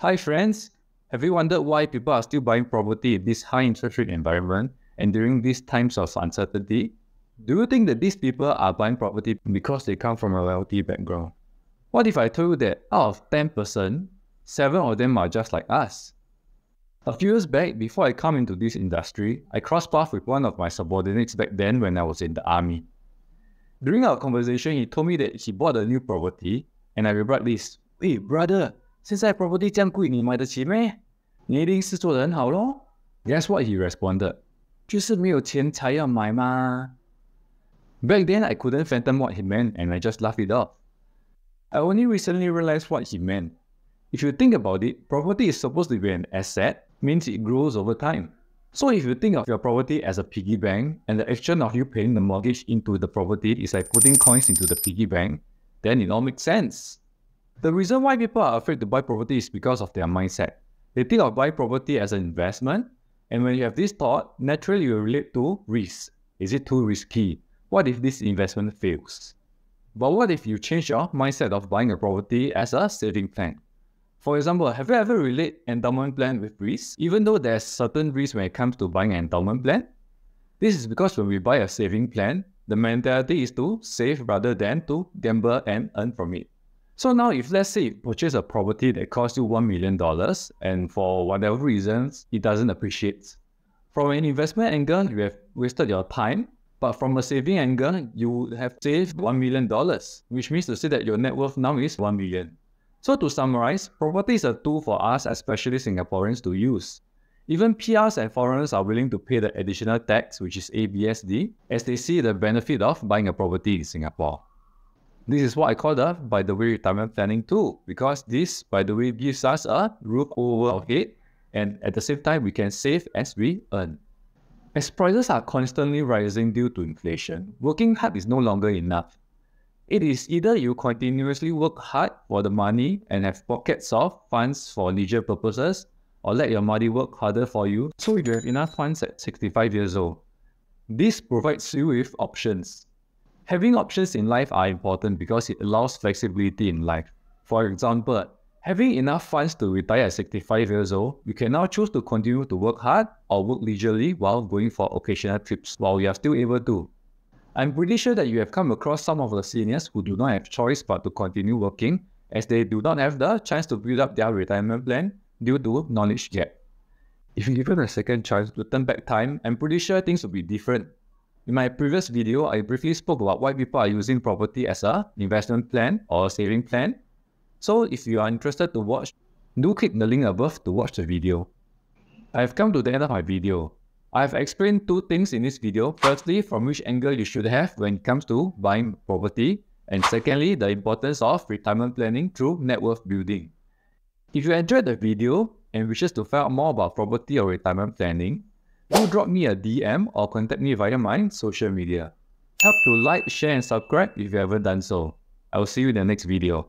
Hi friends, have you wondered why people are still buying property in this high interest rate environment and during these times of uncertainty? Do you think that these people are buying property because they come from a wealthy background? What if I told you that out of 10%, 7 of them are just like us? A few years back, before I come into this industry, I crossed paths with one of my subordinates back then when I was in the army. During our conversation, he told me that he bought a new property, and I replied this, Hey brother, 现在 property 这样贵，你买得起咩？你一定是做得很好咯。Guess what he responded? 就是没有钱才要买嘛。Back then, I couldn't fathom what he meant, and I just laughed it off. I only recently realized what he meant. If you think about it, property is supposed to be an asset, means it grows over time. So if you think of your property as a piggy bank, and the action of you paying the mortgage into the property is like putting coins into the piggy bank, then it all makes sense. The reason why people are afraid to buy property is because of their mindset. They think of buying property as an investment, and when you have this thought, naturally you relate to risk. Is it too risky? What if this investment fails? But what if you change your mindset of buying a property as a saving plan? For example, have you ever relate endowment plan with risk, even though there's certain risk when it comes to buying an endowment plan? This is because when we buy a saving plan, the mentality is to save rather than to gamble and earn from it. So now if let's say you purchase a property that costs you $1 million and for whatever reasons, it doesn't appreciate. From an investment angle, you have wasted your time, but from a saving angle, you have saved $1 million, which means to say that your net worth now is 1 million. So to summarize, property is a tool for us, especially Singaporeans, to use. Even PRs and foreigners are willing to pay the additional tax, which is ABSD, as they see the benefit of buying a property in Singapore. This is what I call the by the way retirement planning tool, because this, by the way, gives us a roof over our head, and at the same time, we can save as we earn. As prices are constantly rising due to inflation, working hard is no longer enough. It is either you continuously work hard for the money and have pockets of funds for leisure purposes, or let your money work harder for you so you have enough funds at 65 years old. This provides you with options. Having options in life are important because it allows flexibility in life. For example, having enough funds to retire at 65 years old, you can now choose to continue to work hard or work leisurely while going for occasional trips while you are still able to. I'm pretty sure that you have come across some of the seniors who do not have choice but to continue working as they do not have the chance to build up their retirement plan due to knowledge gap. If you given a second chance to turn back time, I'm pretty sure things will be different. In my previous video, I briefly spoke about why people are using property as a investment plan or saving plan. So if you are interested to watch, do click the link above to watch the video. I have come to the end of my video. I have explained two things in this video. Firstly, from which angle you should have when it comes to buying property. And secondly, the importance of retirement planning through net worth building. If you enjoyed the video and wishes to find out more about property or retirement planning, do drop me a DM or contact me via my social media. Help to like, share and subscribe if you haven't done so. I will see you in the next video.